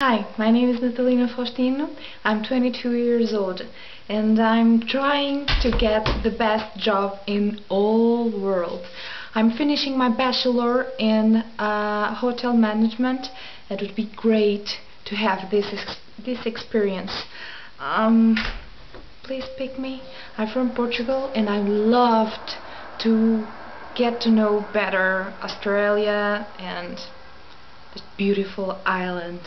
Hi, my name is Natalina Faustino. I'm 22 years old and I'm trying to get the best job in all world. I'm finishing my bachelor in uh, hotel management. It would be great to have this ex this experience. Um, please pick me. I'm from Portugal and I loved to get to know better Australia and this beautiful island.